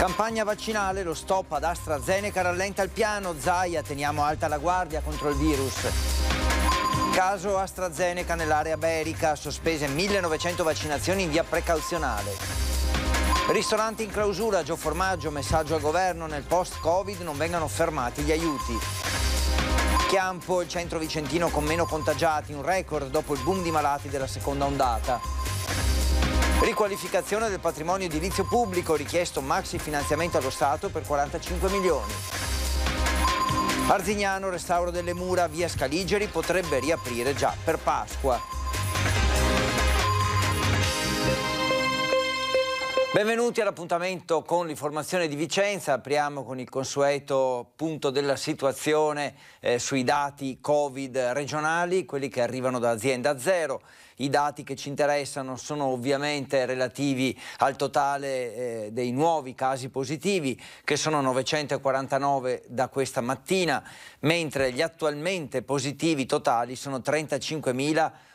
Campagna vaccinale, lo stop ad AstraZeneca rallenta il piano, Zaia, teniamo alta la guardia contro il virus. Caso AstraZeneca nell'area berica, sospese 1900 vaccinazioni in via precauzionale. Ristoranti in clausura, Gio Formaggio, messaggio al governo, nel post-Covid non vengano fermati gli aiuti. Chiampo, il centro vicentino con meno contagiati, un record dopo il boom di malati della seconda ondata. Riqualificazione del patrimonio edilizio pubblico, richiesto maxi finanziamento allo Stato per 45 milioni. Arzignano, restauro delle mura, via Scaligeri potrebbe riaprire già per Pasqua. Benvenuti all'appuntamento con l'informazione di Vicenza. Apriamo con il consueto punto della situazione eh, sui dati Covid regionali, quelli che arrivano da azienda zero. I dati che ci interessano sono ovviamente relativi al totale eh, dei nuovi casi positivi, che sono 949 da questa mattina, mentre gli attualmente positivi totali sono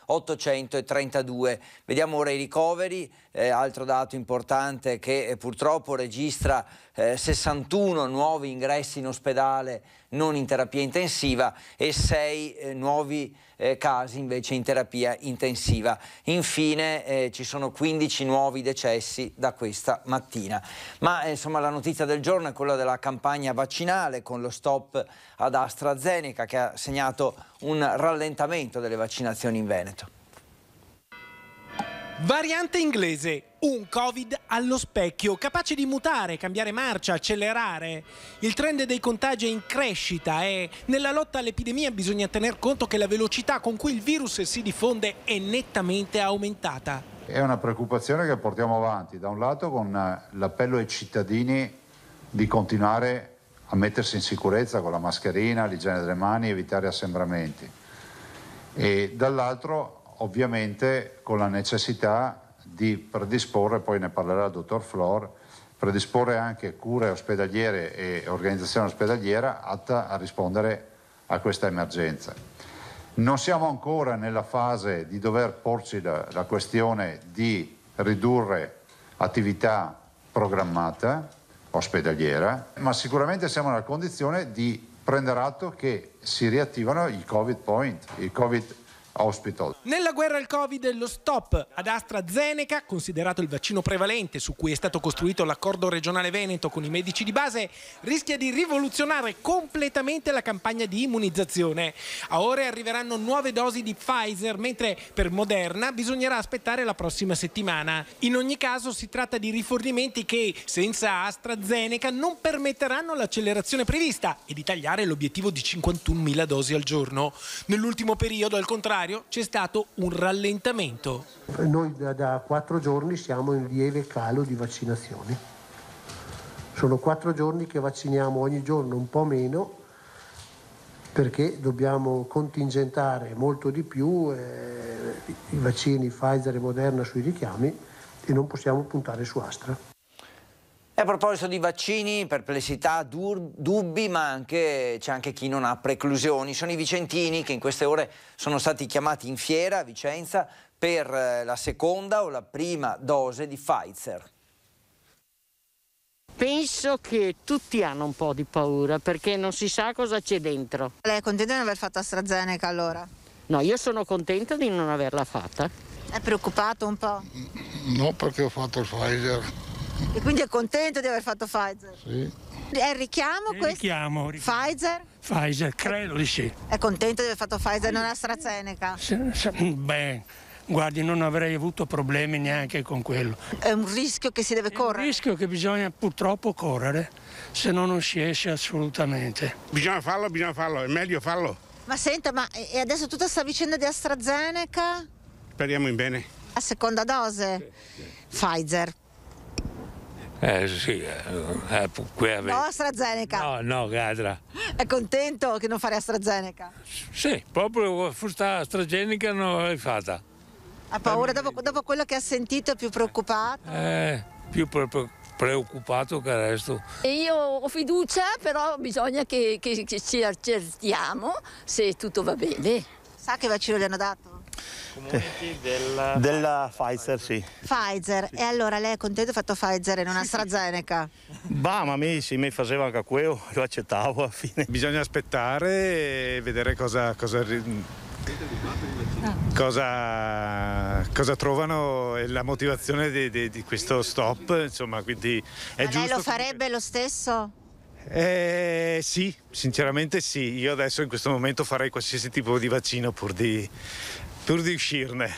35.832. Vediamo ora i ricoveri, eh, altro dato importante che eh, purtroppo registra 61 eh, nuovi ingressi in ospedale non in terapia intensiva e 6 eh, nuovi eh, casi invece in terapia intensiva. Infine eh, ci sono 15 nuovi decessi da questa mattina. Ma insomma la notizia del giorno è quella della campagna vaccinale con lo stop ad AstraZeneca che ha segnato un rallentamento delle vaccinazioni in Veneto. Variante inglese, un Covid allo specchio, capace di mutare, cambiare marcia, accelerare. Il trend dei contagi è in crescita e nella lotta all'epidemia bisogna tener conto che la velocità con cui il virus si diffonde è nettamente aumentata. È una preoccupazione che portiamo avanti, da un lato con l'appello ai cittadini di continuare a mettersi in sicurezza con la mascherina, l'igiene delle mani, evitare assembramenti. E dall'altro ovviamente con la necessità di predisporre, poi ne parlerà il dottor Flor, predisporre anche cure ospedaliere e organizzazione ospedaliera atta a rispondere a questa emergenza. Non siamo ancora nella fase di dover porci la, la questione di ridurre attività programmata ospedaliera, ma sicuramente siamo nella condizione di prendere atto che si riattivano i Covid point, i Covid Hospital. Nella guerra al Covid lo stop ad AstraZeneca, considerato il vaccino prevalente su cui è stato costruito l'accordo regionale Veneto con i medici di base, rischia di rivoluzionare completamente la campagna di immunizzazione. A ore arriveranno nuove dosi di Pfizer, mentre per Moderna bisognerà aspettare la prossima settimana. In ogni caso si tratta di rifornimenti che senza AstraZeneca non permetteranno l'accelerazione prevista e di tagliare l'obiettivo di 51.000 dosi al giorno. Nell'ultimo periodo, al contrario, contrario c'è stato un rallentamento. Noi da, da quattro giorni siamo in lieve calo di vaccinazioni. Sono quattro giorni che vacciniamo ogni giorno un po' meno perché dobbiamo contingentare molto di più eh, i vaccini Pfizer e Moderna sui richiami e non possiamo puntare su Astra. E a proposito di vaccini, perplessità, dubbi, ma c'è anche chi non ha preclusioni. Sono i vicentini che in queste ore sono stati chiamati in fiera a Vicenza per eh, la seconda o la prima dose di Pfizer. Penso che tutti hanno un po' di paura perché non si sa cosa c'è dentro. Lei è contenta di non aver fatto AstraZeneca allora? No, io sono contenta di non averla fatta. È preoccupato un po'? No, perché ho fatto il Pfizer. E quindi è contento di aver fatto Pfizer? Sì. È il richiamo è questo? Richiamo, richiamo. Pfizer? Pfizer, credo di sì. È contento di aver fatto Pfizer, non AstraZeneca? Beh, guardi, non avrei avuto problemi neanche con quello. È un rischio che si deve correre? È un rischio che bisogna purtroppo correre, se no non si esce assolutamente. Bisogna farlo, bisogna farlo, è meglio farlo. Ma senta, ma e adesso tutta questa vicenda di AstraZeneca? Speriamo in bene. La seconda dose? Sì, sì. Pfizer. Eh sì, eh, eh qui No, AstraZeneca. No, no, Gadra. È contento che non fare AstraZeneca? Sì, proprio questa AstraZeneca non l'hai fatta. Ha paura, dopo, dopo, quello che ha sentito è più preoccupato? Eh, più pre preoccupato che resto. Io ho fiducia, però bisogna che, che, che ci accertiamo se tutto va bene. Sa che vaccino gli hanno dato? Della... della Pfizer, sì. Pfizer. E allora lei è contento di fatto Pfizer e non AstraZeneca? Bah, ma mi, sì, mi faceva anche quello, lo accettavo alla fine. Bisogna aspettare e vedere cosa, cosa Cosa, cosa, trovano e la motivazione di, di, di, questo stop, insomma, quindi è Ma giusto. Lei lo farebbe lo stesso? Eh, sì, sinceramente sì. Io adesso in questo momento farei qualsiasi tipo di vaccino pur di, pur di uscirne.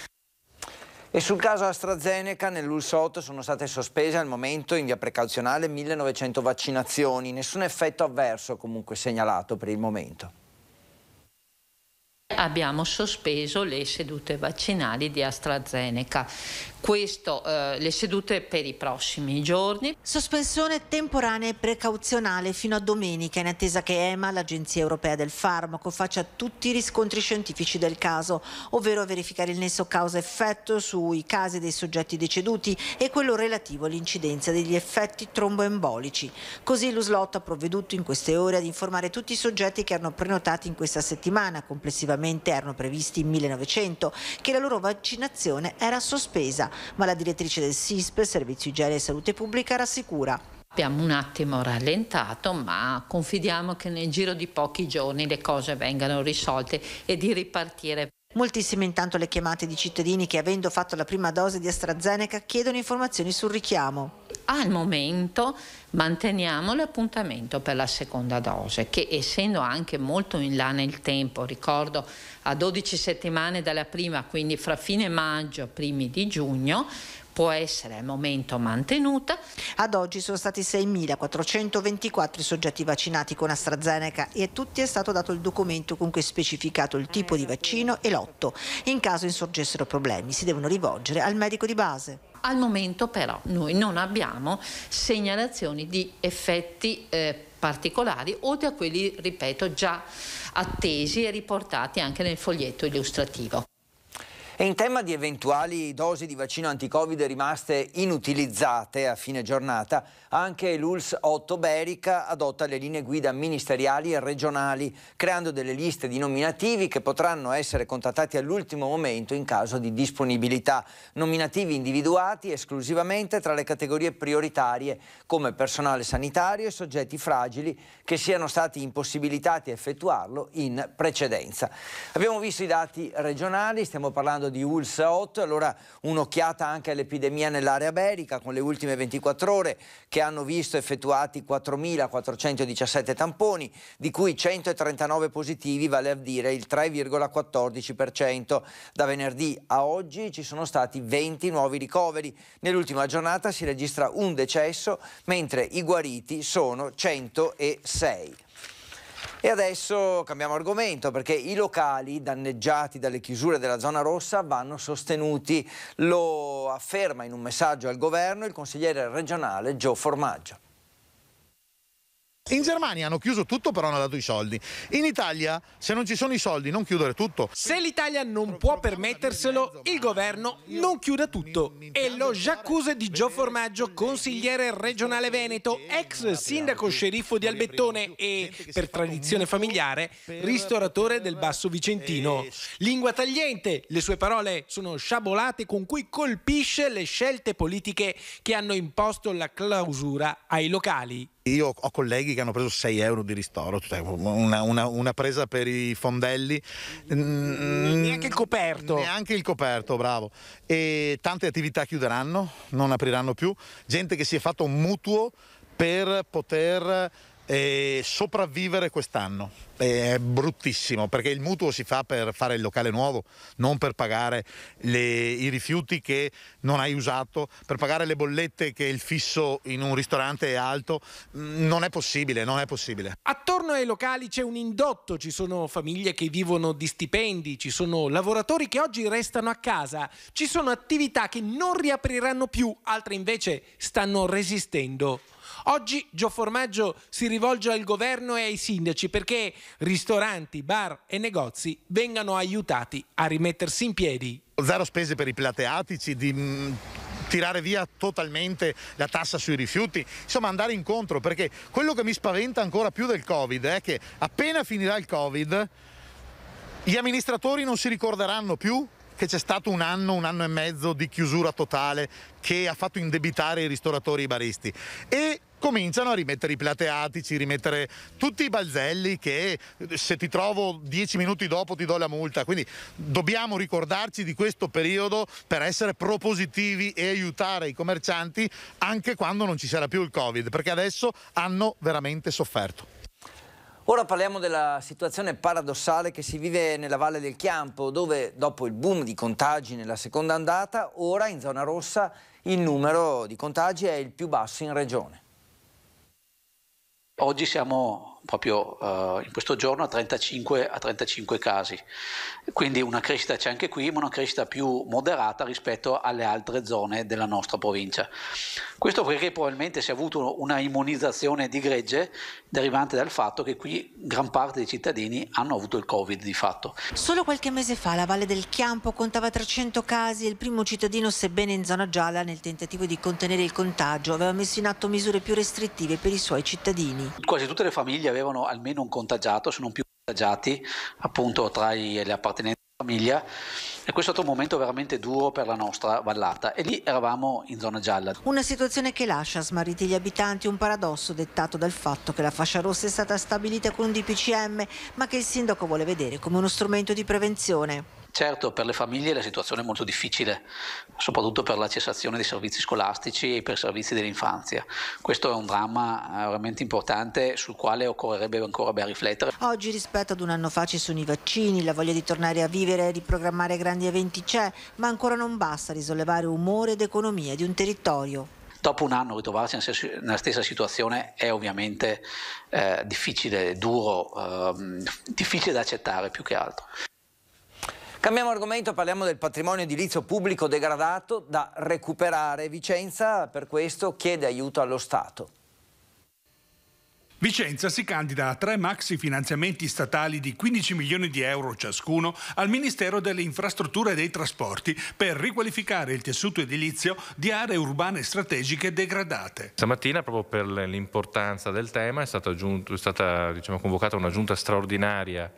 E sul caso AstraZeneca nell'ULSOT sono state sospese al momento in via precauzionale 1900 vaccinazioni, nessun effetto avverso comunque segnalato per il momento. Abbiamo sospeso le sedute vaccinali di AstraZeneca questo, eh, le sedute per i prossimi giorni. Sospensione temporanea e precauzionale fino a domenica in attesa che EMA, l'Agenzia Europea del Farmaco, faccia tutti i riscontri scientifici del caso, ovvero verificare il nesso causa-effetto sui casi dei soggetti deceduti e quello relativo all'incidenza degli effetti tromboembolici. Così l'USLOT ha provveduto in queste ore ad informare tutti i soggetti che erano prenotati in questa settimana, complessivamente erano previsti 1900, che la loro vaccinazione era sospesa ma la direttrice del SISP, Servizio Igiene e Salute Pubblica, rassicura. Abbiamo un attimo rallentato, ma confidiamo che nel giro di pochi giorni le cose vengano risolte e di ripartire. Moltissime intanto le chiamate di cittadini che avendo fatto la prima dose di AstraZeneca chiedono informazioni sul richiamo. Al momento manteniamo l'appuntamento per la seconda dose che essendo anche molto in là nel tempo, ricordo a 12 settimane dalla prima, quindi fra fine maggio e primi di giugno, può essere al momento mantenuta. Ad oggi sono stati 6.424 soggetti vaccinati con AstraZeneca e a tutti è stato dato il documento con cui è specificato il tipo di vaccino e l'otto. In caso insorgessero problemi si devono rivolgere al medico di base. Al momento però noi non abbiamo segnalazioni di effetti eh, particolari, oltre a quelli, ripeto, già attesi e riportati anche nel foglietto illustrativo. E in tema di eventuali dosi di vaccino anti-Covid rimaste inutilizzate a fine giornata, anche l'ULS 8 Berica adotta le linee guida ministeriali e regionali, creando delle liste di nominativi che potranno essere contattati all'ultimo momento in caso di disponibilità. Nominativi individuati esclusivamente tra le categorie prioritarie come personale sanitario e soggetti fragili che siano stati impossibilitati a effettuarlo in precedenza. Abbiamo visto i dati regionali, stiamo parlando di ULS 8, allora un'occhiata anche all'epidemia nell'area berica con le ultime 24 ore che hanno visto effettuati 4.417 tamponi, di cui 139 positivi, vale a dire il 3,14%. Da venerdì a oggi ci sono stati 20 nuovi ricoveri. Nell'ultima giornata si registra un decesso, mentre i guariti sono 106. E adesso cambiamo argomento perché i locali danneggiati dalle chiusure della zona rossa vanno sostenuti. Lo afferma in un messaggio al governo il consigliere regionale Gio Formaggio. In Germania hanno chiuso tutto però hanno dato i soldi. In Italia se non ci sono i soldi non chiudere tutto. Se l'Italia non può permetterselo, il governo non chiuda tutto. E lo Giaccuse di Gio Formaggio, consigliere regionale Veneto, ex sindaco sceriffo di Albettone e, per tradizione familiare, ristoratore del Basso Vicentino. Lingua tagliente, le sue parole sono sciabolate con cui colpisce le scelte politiche che hanno imposto la clausura ai locali. Io ho colleghi che hanno preso 6 euro di ristoro, cioè una, una, una presa per i fondelli. Neanche il coperto. Neanche il coperto, bravo. E tante attività chiuderanno, non apriranno più. Gente che si è fatto un mutuo per poter eh, sopravvivere quest'anno. È bruttissimo perché il mutuo si fa per fare il locale nuovo, non per pagare le, i rifiuti che non hai usato, per pagare le bollette che il fisso in un ristorante è alto. Non è possibile, non è possibile. Attorno ai locali c'è un indotto, ci sono famiglie che vivono di stipendi, ci sono lavoratori che oggi restano a casa, ci sono attività che non riapriranno più, altre invece stanno resistendo. Oggi Gio Formaggio si rivolge al governo e ai sindaci perché ristoranti, bar e negozi vengano aiutati a rimettersi in piedi. Zero spese per i plateatici, di mm, tirare via totalmente la tassa sui rifiuti, insomma andare incontro perché quello che mi spaventa ancora più del Covid è che appena finirà il Covid gli amministratori non si ricorderanno più che c'è stato un anno, un anno e mezzo di chiusura totale che ha fatto indebitare i ristoratori e i baristi. E cominciano a rimettere i plateatici, rimettere tutti i balzelli che se ti trovo dieci minuti dopo ti do la multa. Quindi dobbiamo ricordarci di questo periodo per essere propositivi e aiutare i commercianti anche quando non ci sarà più il Covid, perché adesso hanno veramente sofferto. Ora parliamo della situazione paradossale che si vive nella Valle del Chiampo, dove dopo il boom di contagi nella seconda andata, ora in zona rossa il numero di contagi è il più basso in regione. Oggi siamo proprio uh, in questo giorno a 35, a 35 casi, quindi una crescita c'è anche qui, ma una crescita più moderata rispetto alle altre zone della nostra provincia. Questo perché probabilmente si è avuto una immunizzazione di gregge derivante dal fatto che qui gran parte dei cittadini hanno avuto il Covid di fatto. Solo qualche mese fa la Valle del Chiampo contava 300 casi e il primo cittadino, sebbene in zona gialla, nel tentativo di contenere il contagio, aveva messo in atto misure più restrittive per i suoi cittadini. Quasi tutte le famiglie avevano almeno un contagiato, se non più contagiati, appunto tra i, le appartenenti alla famiglia e questo è stato un momento veramente duro per la nostra vallata e lì eravamo in zona gialla. Una situazione che lascia smarriti gli abitanti, un paradosso dettato dal fatto che la fascia rossa è stata stabilita con un DPCM ma che il sindaco vuole vedere come uno strumento di prevenzione. Certo, per le famiglie la situazione è molto difficile, soprattutto per la cessazione dei servizi scolastici e per i servizi dell'infanzia. Questo è un dramma eh, veramente importante sul quale occorrerebbe ancora ben riflettere. Oggi rispetto ad un anno fa ci sono i vaccini, la voglia di tornare a vivere e di programmare grandi eventi c'è, ma ancora non basta risollevare umore ed economia di un territorio. Dopo un anno ritrovarsi nella stessa situazione è ovviamente eh, difficile, duro, eh, difficile da accettare più che altro. Cambiamo argomento, parliamo del patrimonio edilizio pubblico degradato da recuperare. Vicenza per questo chiede aiuto allo Stato. Vicenza si candida a tre maxi finanziamenti statali di 15 milioni di euro ciascuno al Ministero delle Infrastrutture e dei Trasporti per riqualificare il tessuto edilizio di aree urbane strategiche degradate. Stamattina, proprio per l'importanza del tema, è stata, giunto, è stata diciamo, convocata una giunta straordinaria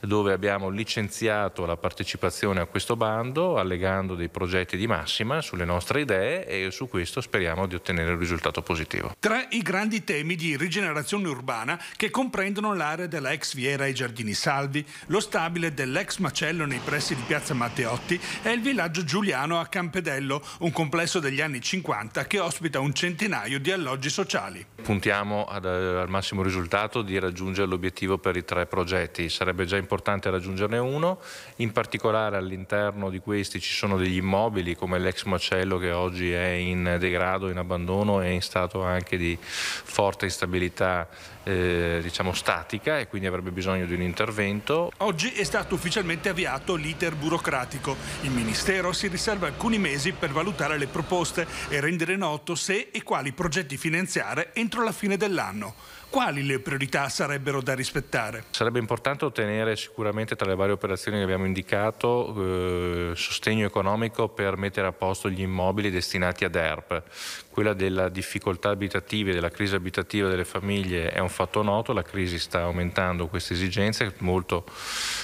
dove abbiamo licenziato la partecipazione a questo bando allegando dei progetti di massima sulle nostre idee e su questo speriamo di ottenere un risultato positivo. Tra i grandi temi di rigenerazione urbana che comprendono l'area della ex Viera ai Giardini Salvi, lo stabile dell'ex macello nei pressi di Piazza Matteotti e il villaggio Giuliano a Campedello, un complesso degli anni 50 che ospita un centinaio di alloggi sociali. Puntiamo ad, al massimo risultato di raggiungere l'obiettivo per i tre progetti. Sarebbe già importante raggiungerne uno, in particolare all'interno di questi ci sono degli immobili come l'ex macello che oggi è in degrado, in abbandono e in stato anche di forte instabilità eh, diciamo statica e quindi avrebbe bisogno di un intervento. Oggi è stato ufficialmente avviato l'iter burocratico. Il Ministero si riserva alcuni mesi per valutare le proposte e rendere noto se e quali progetti finanziare entro la fine dell'anno quali le priorità sarebbero da rispettare? Sarebbe importante ottenere sicuramente tra le varie operazioni che abbiamo indicato eh, sostegno economico per mettere a posto gli immobili destinati ad ERP. Quella della difficoltà abitativa e della crisi abitativa delle famiglie è un fatto noto, la crisi sta aumentando queste esigenze, molto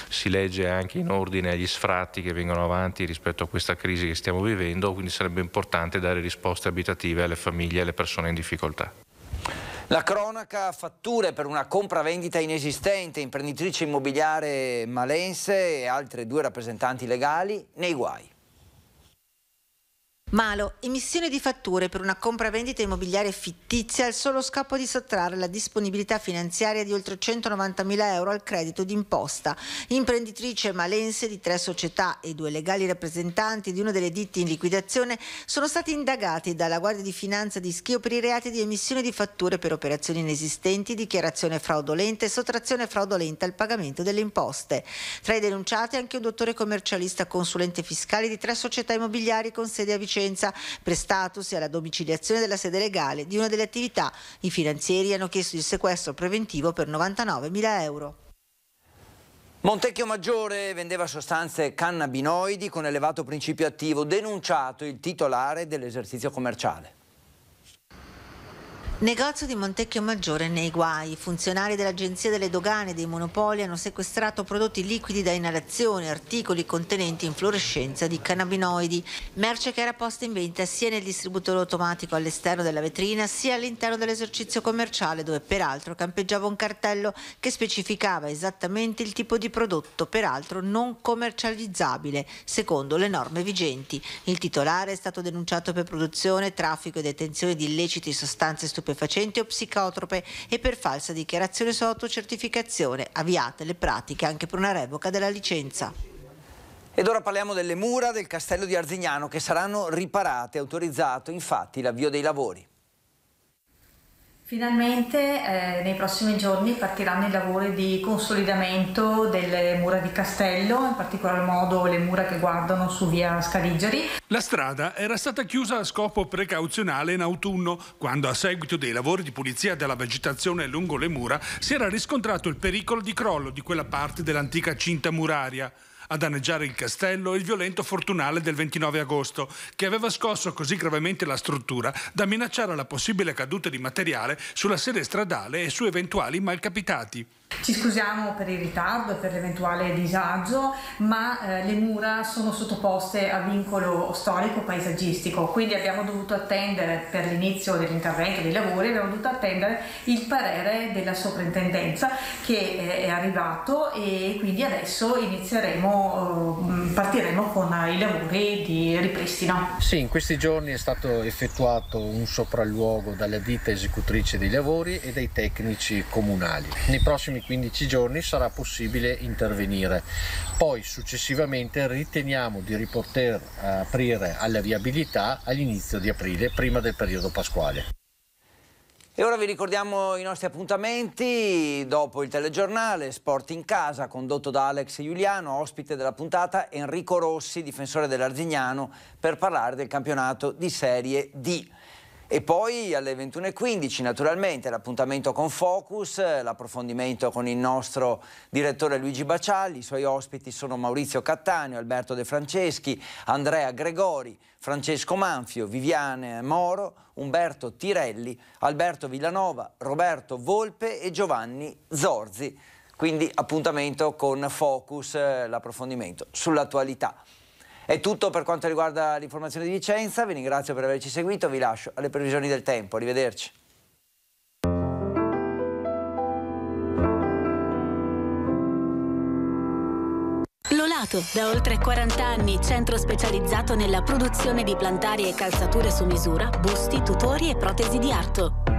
si legge anche in ordine agli sfratti che vengono avanti rispetto a questa crisi che stiamo vivendo, quindi sarebbe importante dare risposte abitative alle famiglie e alle persone in difficoltà. La cronaca, fatture per una compravendita inesistente, imprenditrice immobiliare malense e altre due rappresentanti legali nei guai. Malo, emissione di fatture per una compravendita immobiliare fittizia al solo scopo di sottrarre la disponibilità finanziaria di oltre 190.000 euro al credito d'imposta. Imprenditrice malense di tre società e due legali rappresentanti di una delle ditte in liquidazione sono stati indagati dalla Guardia di Finanza di Schio per i reati di emissione di fatture per operazioni inesistenti, dichiarazione fraudolenta e sottrazione fraudolenta al pagamento delle imposte. Tra i denunciati anche un dottore commercialista consulente fiscale di tre società immobiliari con sede a Vicenza Vicenza e alla domiciliazione della sede legale di una delle attività. I finanzieri hanno chiesto il sequestro preventivo per 99.000 euro. Montecchio Maggiore vendeva sostanze cannabinoidi con elevato principio attivo, denunciato il titolare dell'esercizio commerciale. Negozio di Montecchio Maggiore nei guai. Funzionari dell'Agenzia delle Dogane e dei Monopoli hanno sequestrato prodotti liquidi da inalazione, articoli contenenti inflorescenza di cannabinoidi, merce che era posta in vendita sia nel distributore automatico all'esterno della vetrina sia all'interno dell'esercizio commerciale dove peraltro campeggiava un cartello che specificava esattamente il tipo di prodotto, peraltro non commercializzabile secondo le norme vigenti. Il titolare è stato denunciato per produzione, traffico e detenzione di illeciti sostanze stupefacenti stupefacenti o psicotrope e per falsa dichiarazione sotto certificazione, avviate le pratiche anche per una revoca della licenza. Ed ora parliamo delle mura del castello di Arzignano che saranno riparate, autorizzato infatti l'avvio dei lavori. Finalmente eh, nei prossimi giorni partiranno i lavori di consolidamento delle mura di castello, in particolar modo le mura che guardano su via Scaligeri. La strada era stata chiusa a scopo precauzionale in autunno, quando a seguito dei lavori di pulizia della vegetazione lungo le mura si era riscontrato il pericolo di crollo di quella parte dell'antica cinta muraria. A danneggiare il castello il violento fortunale del 29 agosto, che aveva scosso così gravemente la struttura da minacciare la possibile caduta di materiale sulla sede stradale e su eventuali malcapitati. Ci scusiamo per il ritardo e per l'eventuale disagio, ma eh, le mura sono sottoposte a vincolo storico paesaggistico, quindi abbiamo dovuto attendere per l'inizio dell'intervento dei lavori, abbiamo dovuto attendere il parere della soprintendenza che eh, è arrivato e quindi adesso inizieremo, eh, partiremo con i lavori di ripristino. Sì, in questi giorni è stato effettuato un sopralluogo dalla ditta esecutrice dei lavori e dai tecnici comunali. Nei prossimi 15 giorni sarà possibile intervenire. Poi successivamente riteniamo di poter aprire alla viabilità all'inizio di aprile, prima del periodo pasquale. E ora vi ricordiamo i nostri appuntamenti dopo il telegiornale Sport in casa condotto da Alex Giuliano, ospite della puntata Enrico Rossi, difensore dell'Arzignano, per parlare del campionato di Serie D. E poi alle 21.15 naturalmente l'appuntamento con Focus, l'approfondimento con il nostro direttore Luigi Bacialli, i suoi ospiti sono Maurizio Cattaneo, Alberto De Franceschi, Andrea Gregori, Francesco Manfio, Viviane Moro, Umberto Tirelli, Alberto Villanova, Roberto Volpe e Giovanni Zorzi. Quindi appuntamento con Focus, l'approfondimento sull'attualità. È tutto per quanto riguarda l'informazione di Vicenza, vi ringrazio per averci seguito, vi lascio alle previsioni del tempo, arrivederci. Lolato, da oltre 40 anni, centro specializzato nella produzione di plantari e calzature su misura, busti, tutori e protesi di arto.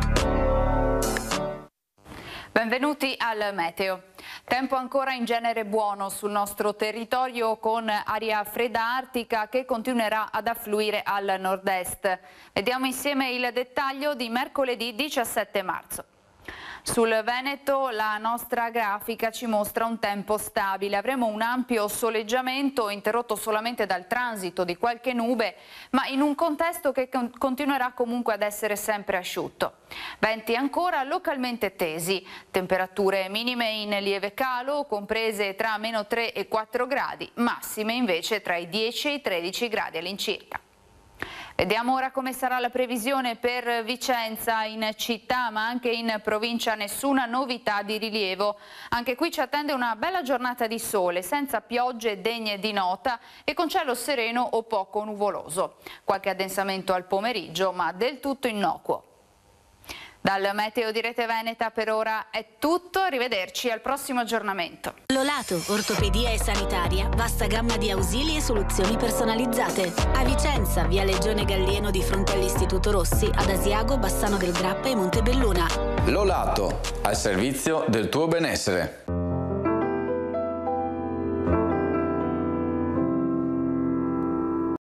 Benvenuti al Meteo. Tempo ancora in genere buono sul nostro territorio con aria fredda artica che continuerà ad affluire al nord-est. Vediamo insieme il dettaglio di mercoledì 17 marzo. Sul Veneto la nostra grafica ci mostra un tempo stabile, avremo un ampio soleggiamento interrotto solamente dal transito di qualche nube, ma in un contesto che continuerà comunque ad essere sempre asciutto. Venti ancora localmente tesi, temperature minime in lieve calo, comprese tra meno 3 e 4 gradi, massime invece tra i 10 e i 13 gradi all'incirca. Vediamo ora come sarà la previsione per Vicenza in città ma anche in provincia nessuna novità di rilievo. Anche qui ci attende una bella giornata di sole senza piogge degne di nota e con cielo sereno o poco nuvoloso. Qualche addensamento al pomeriggio ma del tutto innocuo. Dal Meteo di Rete Veneta per ora è tutto, arrivederci al prossimo aggiornamento. Lolato, ortopedia e sanitaria, vasta gamma di ausili e soluzioni personalizzate. A Vicenza, via Legione Gallieno di fronte all'Istituto Rossi, ad Asiago, Bassano del Grappa e Montebelluna. Lolato, al servizio del tuo benessere.